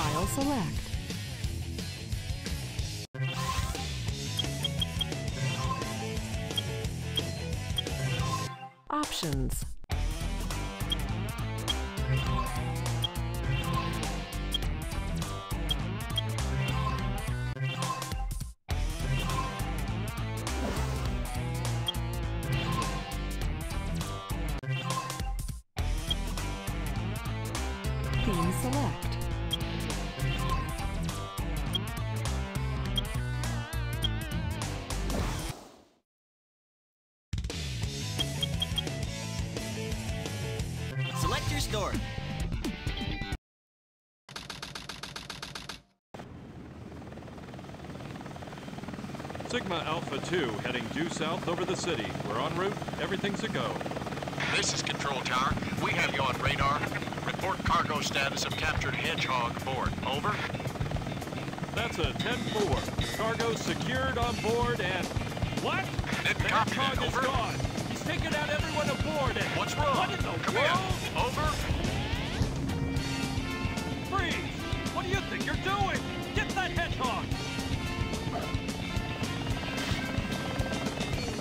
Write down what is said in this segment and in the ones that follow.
File select. Options. Select your store. Sigma Alpha 2 heading due south over the city. We're en route. Everything's a go. This is Control Tower. We have you on radar. Report cargo status of captured Hedgehog aboard. Over. That's a 10-4. Cargo secured on board and... What? Didn't The that. Hedgehog is gone. He's taken out everyone aboard and... What's wrong? What in the Come world? in. Over. Freeze! What do you think you're doing? Get that hedgehog!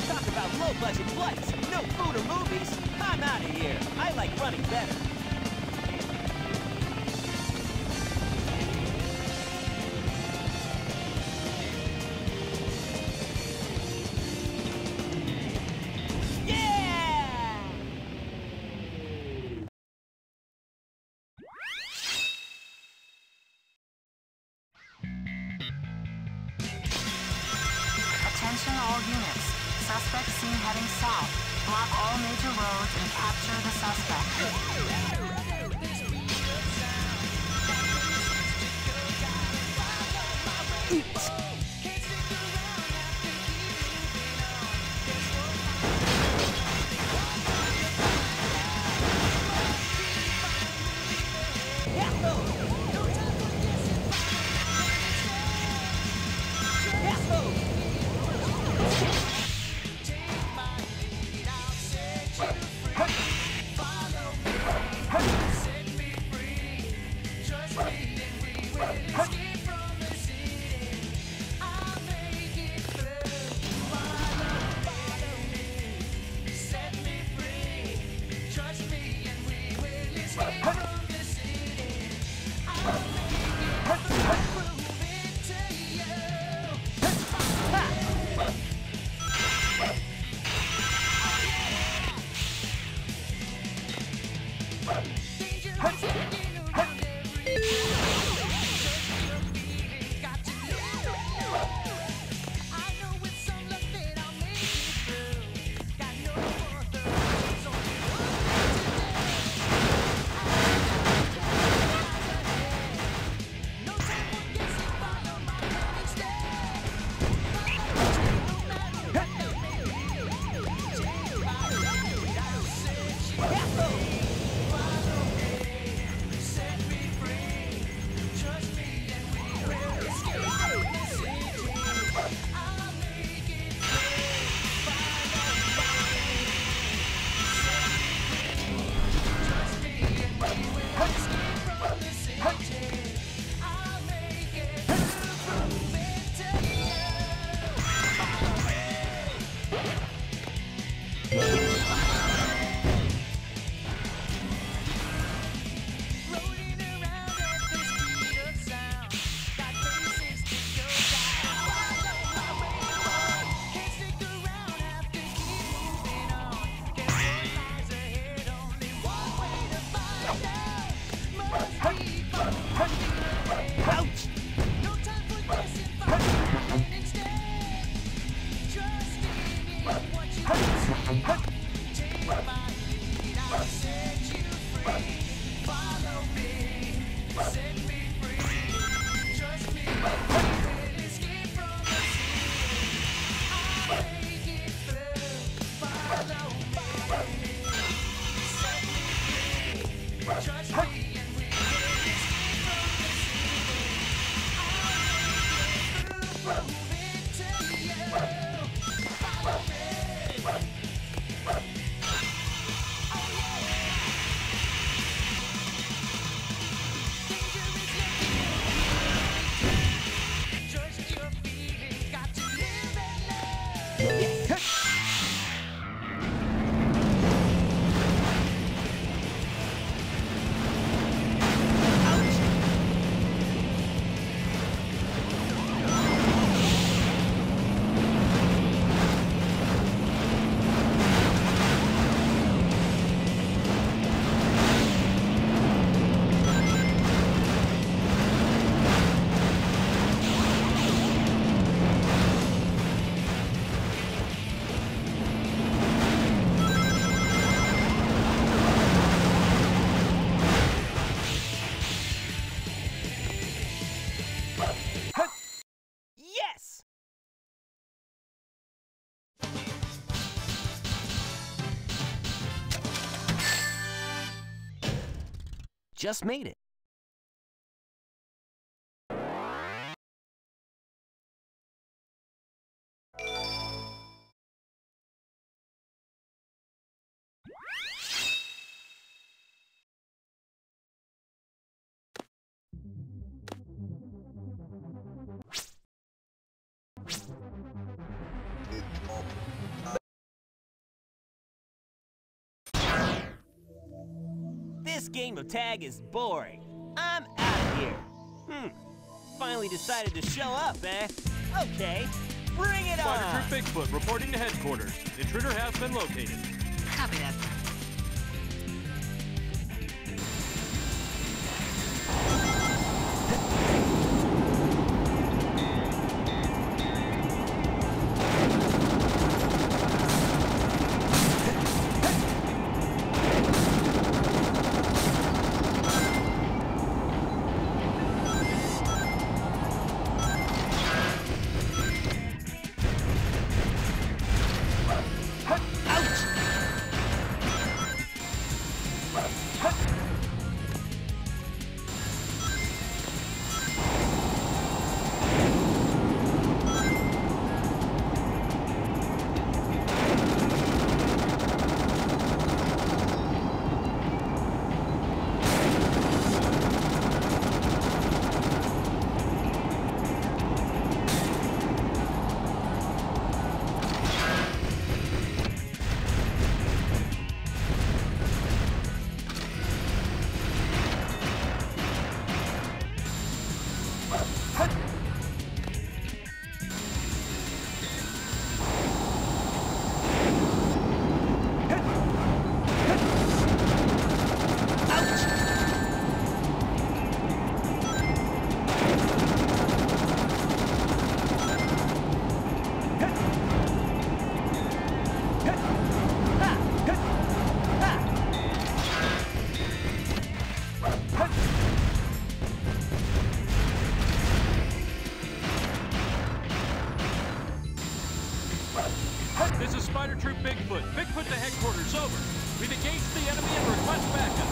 Talk about low-budget flights. No food or movies. I'm out of here. I like running better. Yeah. Just made it. This game of tag is boring. I'm out of here. Hmm. Finally decided to show up, eh? Okay. Bring it Spider on! Troop Bigfoot reporting to headquarters. Intruder has been located. Copy that. Spider Troop Bigfoot. Bigfoot to headquarters. Over. We've engaged the enemy and request backup.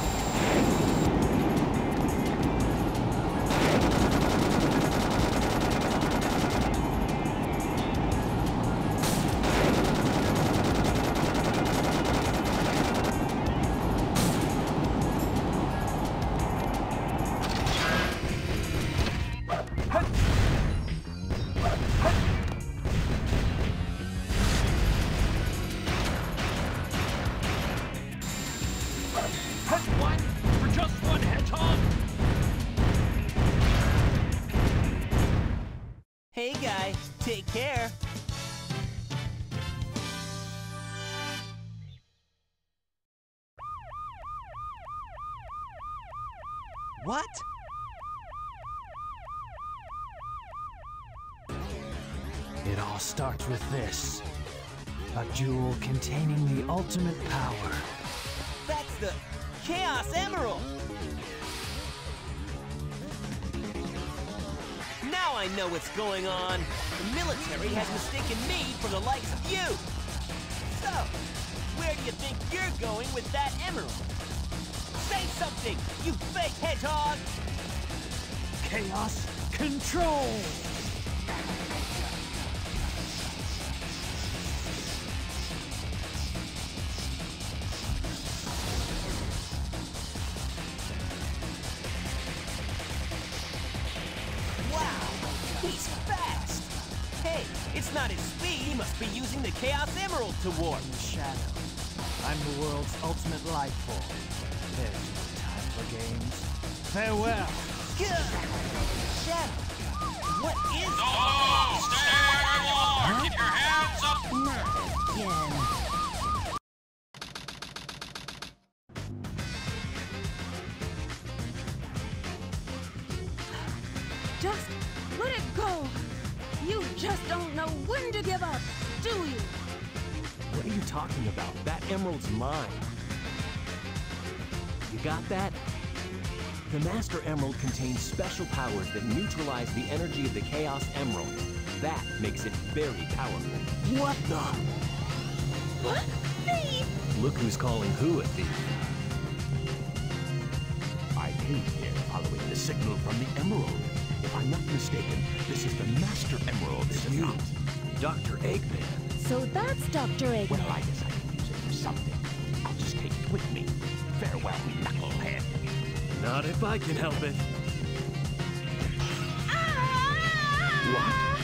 What? It all starts with this. A jewel containing the ultimate power. That's the Chaos Emerald! Now I know what's going on. The military has mistaken me for the likes of you. So, where do you think you're going with that emerald? Say something, you fake hedgehog! Chaos Control! Wow, he's fast! Hey, it's not his speed, he must be using the Chaos Emerald to warp. Shadow. I'm the world's ultimate life form. There's no time for games. Farewell! Good! Shadow, what is Oh, stay where you are! Keep your hands up! Not again. Just let it go. You just don't know when to give up, do you? What are you talking about? That emerald's mine. You got that? The Master Emerald contains special powers that neutralize the energy of the Chaos Emerald. That makes it very powerful. What the? What? Thief? Look who's calling who a thief. I came here following the signal from the Emerald. If I'm not mistaken, this is the Master Emerald, is it You, not? Dr. Eggman. So that's Dr. Eggman. Well, I guess I can use it for something. I'll just take it with me. Farewell, knucklehead. Not if I can help it. Ah!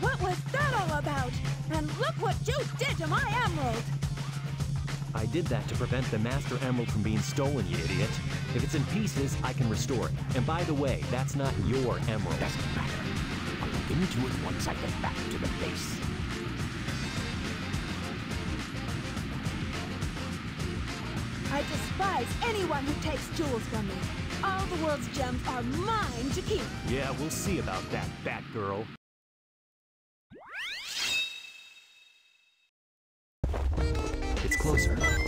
What was that all about? And look what you did to my emerald! I did that to prevent the Master Emerald from being stolen, you idiot. If it's in pieces, I can restore it. And by the way, that's not your emerald. Doesn't matter. I'll look into it once I get back to the base. Despise anyone who takes jewels from me. All the world's gems are mine to keep. Yeah, we'll see about that, Batgirl. It's closer.